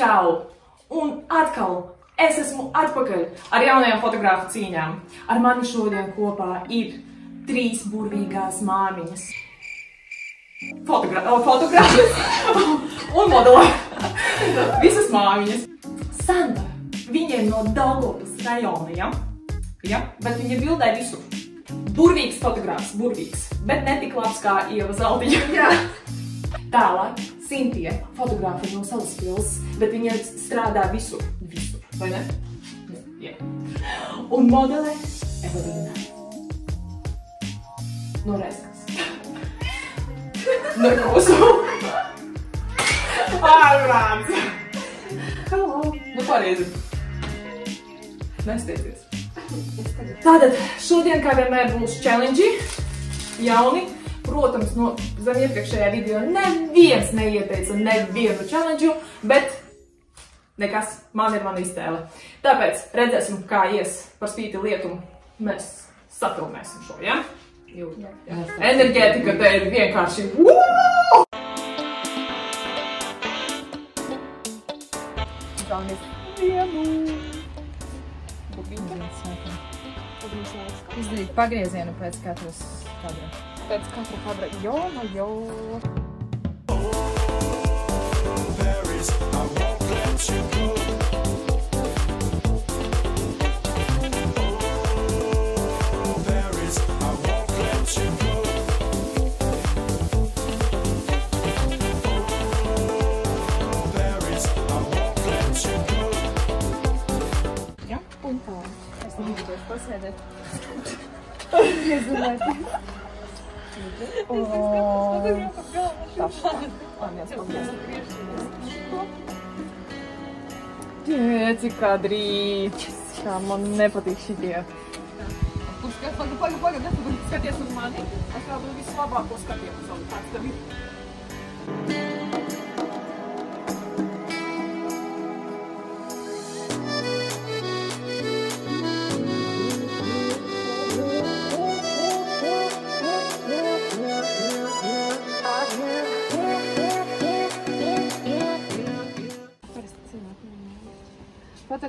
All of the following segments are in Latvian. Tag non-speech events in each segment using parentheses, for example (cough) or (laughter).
čau! Un atkal es esmu atpakaļ ar jaunajām fotografu cīņām. Ar mani šodien kopā ir trīs burvīgās māmiņas. Fotogra fotogrāfijas (laughs) un modelē. (laughs) Visas māmiņas. Sandra, viņa ir no Daugavas rajona, ja? Ja? Bet viņa bildē visur. Burvīgs fotogrāfs, burvīgs. Bet ne tik labs kā Ieva Zaltiņa. Jā. (laughs) Tālāk, Sintija, fotogrāfa no savas pilsas, bet viņa strādā visur. Visur, vai ne? Jā. Un modele Evelīna. No Rezkas. No Kosu. Ārprāts. Hello. Nu, pareizi. Nesteidzies. Tātad, šodien, kā vienmēr, būs challenge, jauni. Protams, no zem iepriekšējā video neviens neieteica nevienu challenge, bet nekas, man ir mana iztēle. Tāpēc redzēsim, kā ies par spīti lietumu. Mēs safilmēsim šo, ja? Jo, jā. Enerģētika te ir vienkārši... Uuuu! Galvenais vienu. Izdarīt pagriezienu pēc katras kadra. Pēc katra kadra. Jo, no jo. Paris, I won't let you go. Oh, Paris, I won't let you go. Oh, Paris, I won't let you go. Ja? Un tā. Es negribu pasēdēt. Tie, cik kadrī. Kā man nepatīk šitie. Kurš skaties, pagaid, pagaid, pagaid, nesaku, skaties uz mani. Es vēl vislabāko skaties uz savu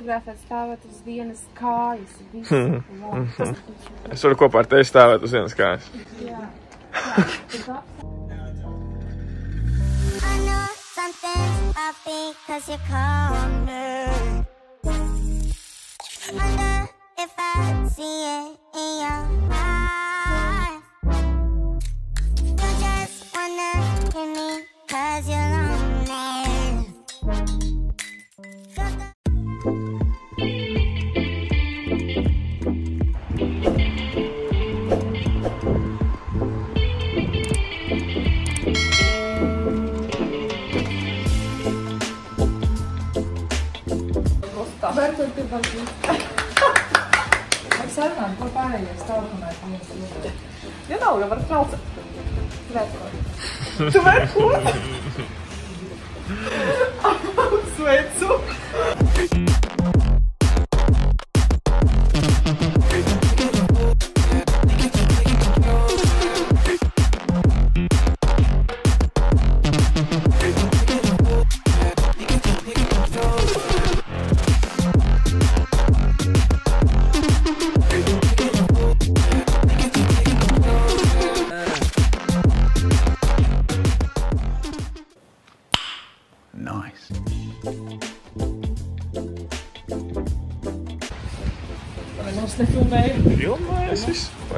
Fotografēt stāvēt uz vienas kājas. Visu. (laughs) Wow. Tas Es varu kopā ar tevi stāvēt uz vienas kājas. Jā. I know something's off because you called me. Wonder if I see it in your eyes. You just wanna hear me cause you're Varbūt tu pazīst. Ar sarunām, ko pārējie stāv kamēr viens otru. Vienalga var traucēt. Tvērt Tu vari ko? (laughs) Sveicu!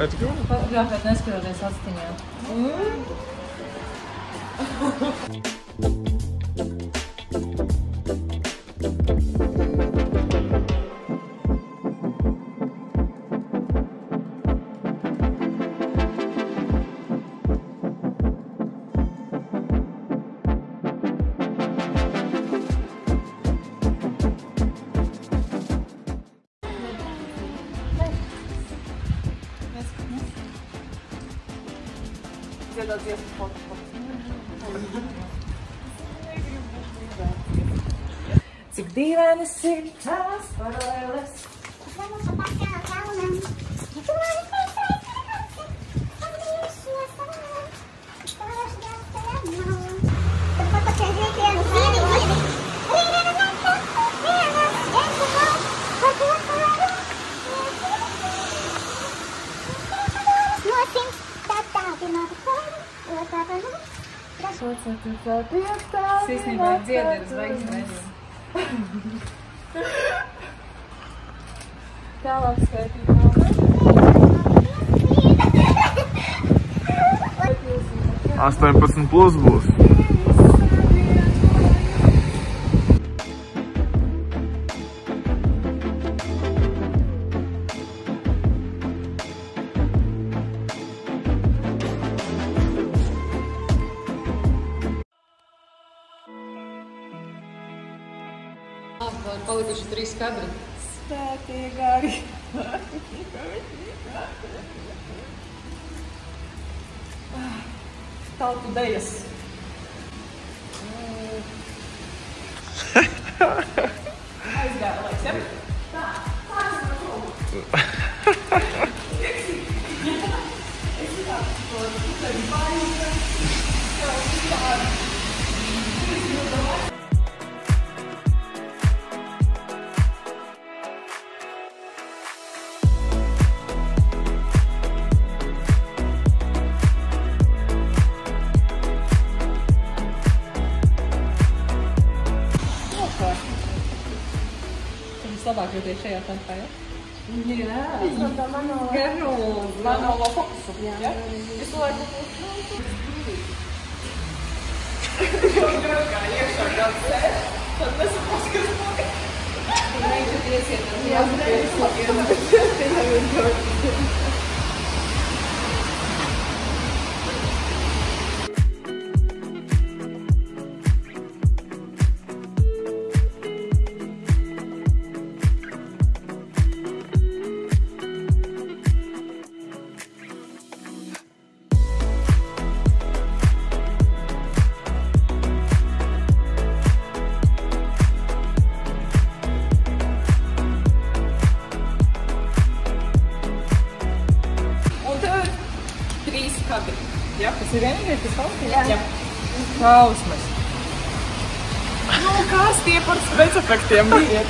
Viss? Vai tu gribi? Fotografēt neskatoties depois das minhas fotos. Cik dīvaini. Sirsnībā dziedieras veiksmēs. Tālāk skaitīt. 18 plus būs. Trīs kadri. Svētīgāk. Tautu dejas. (laughs) Aizgāja laiks, ja? Tad vislabāk (laughs) jūties šajā tempā, ja? Jā, Garo. Manolo fokusu. Ja? Visu laiku. Un kadri. Ja? Tas ir vienīgais, kas palika? Jā. Kausmas. Nu, kas tie par specifektiem bija?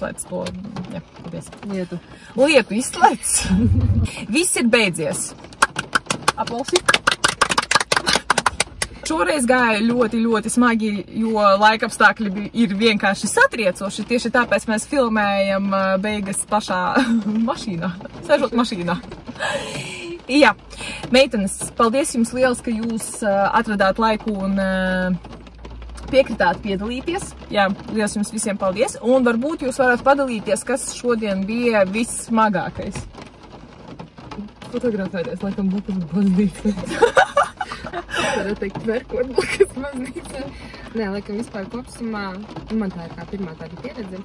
Izslēdz to. Jā, paldies. Lietu. Lietu izslēdz. (laughs) Viss ir beidzies. Aplausi. Šoreiz gāja ļoti, ļoti smagi, jo laika apstākļi bi- ir vienkārši satriecoši. Tieši tāpēc mēs filmējam beigas pašā (laughs) mašīnā, sēžot mašīnā. (laughs) Jā, meitenes, paldies jums liels, ka jūs atradāt laiku un ā, piekritāt piedalīties. Jā, liels jums visiem paldies. Un varbūt jūs varat padalīties, kas šodien bija vissmagākais. Fotografēties, laikam, blakus baznīcai. Varētu teikt, verkot blakus baznīcai. Nē, laikam, vispār kopsumā, nu, man tā ir kā pirmā tāda pieredze.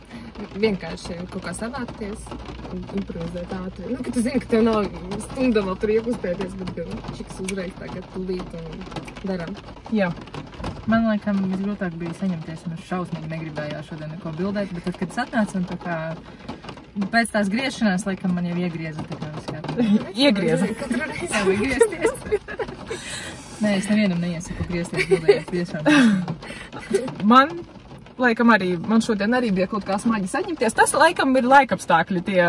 Vienkārši kaut kā savākties, un improvizēt ātri. Nu, ka tu zini, ka tev nav stunda vēl tur iekustēties, bet gan čiks uzreiz tagad tūlīt un daram. Jā, Man liekas, visgrūtāk bija saņemties, un es šausmīgi negribēju šodien neko bildēt, bet tad, kad es atnācu, un tā kā pēc tās griešanās, laikam, man jau iegrieza tā kā kārtībā. (laughs) iegrieza. (laughs) Katru reizi vai griezties? (laughs) Nē, es nevienam neiesaku griezties bildēt tiešām. Man, laikam, arī, man šodien arī bija kaut kā smagi saņemties. Tas, laikam, ir laikapstākļi, tie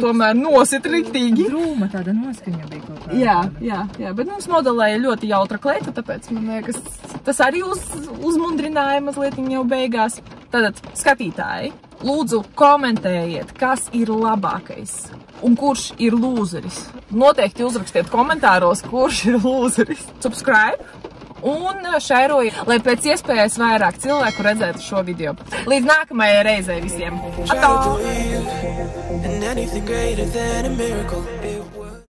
tomēr nosit riktīgi. Drūma tāda noskaņa bija kaut kāda. Jā, jā, jā, bet mums modelēja ļoti jautra kleita, tāpēc man liekas, tas arī uz, uzmundrināja mazliet jau beigās. Tātad, skatītāji, lūdzu, komentējiet, kas ir labākais un kurš ir lūzeris. Noteikti uzrakstiet komentāros, kurš ir lūzeris. Subscribe! Un šērojiet, lai pēc iespējas vairāk cilvēku redzētu šo video. Līdz nākamajai reizei visiem! Atā!